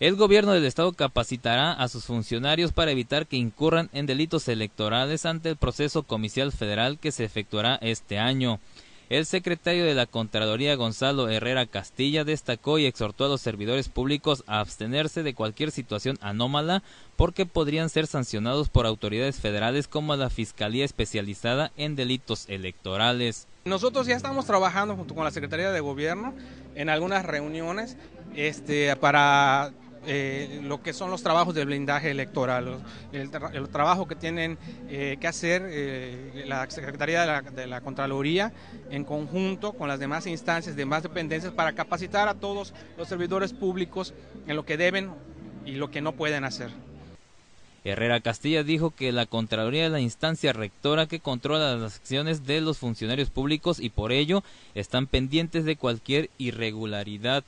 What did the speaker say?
El gobierno del estado capacitará a sus funcionarios para evitar que incurran en delitos electorales ante el proceso comicial federal que se efectuará este año. El secretario de la Contraloría Gonzalo Herrera Castilla destacó y exhortó a los servidores públicos a abstenerse de cualquier situación anómala porque podrían ser sancionados por autoridades federales como la Fiscalía Especializada en Delitos Electorales. Nosotros ya estamos trabajando junto con la Secretaría de Gobierno en algunas reuniones este, para eh, lo que son los trabajos de blindaje electoral, el, trabajo que tienen eh, que hacer eh, la Secretaría de la, de la, Contraloría en conjunto con las demás instancias, demás dependencias, para capacitar a todos los servidores públicos en lo que deben y lo que no pueden hacer. Herrera Castilla dijo que la Contraloría es la instancia rectora que controla las acciones de los funcionarios públicos y por ello están pendientes de cualquier irregularidad.